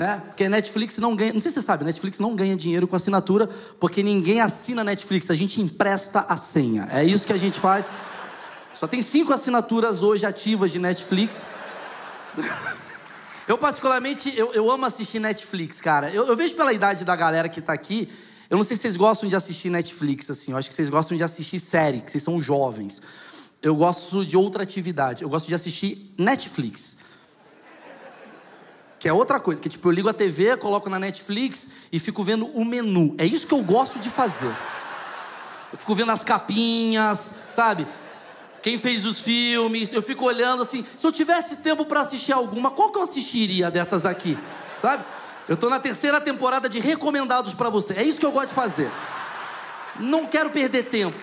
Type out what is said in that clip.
né? Porque Netflix não ganha, não sei se você sabe, Netflix não ganha dinheiro com assinatura, porque ninguém assina Netflix, a gente empresta a senha. É isso que a gente faz. Só tem cinco assinaturas hoje ativas de Netflix. Eu, particularmente, eu, eu amo assistir Netflix, cara. Eu, eu, vejo pela idade da galera que tá aqui, eu não sei se vocês gostam de assistir Netflix, assim. Eu acho que vocês gostam de assistir série, que vocês são jovens. Eu gosto de outra atividade. Eu gosto de assistir Netflix. Que é outra coisa, que tipo, eu ligo a TV, coloco na Netflix e fico vendo o menu. É isso que eu gosto de fazer. Eu fico vendo as capinhas, sabe? quem fez os filmes. Eu fico olhando assim, se eu tivesse tempo para assistir alguma, qual que eu assistiria dessas aqui? Sabe? Eu tô na terceira temporada de recomendados para você. É isso que eu gosto de fazer. Não quero perder tempo.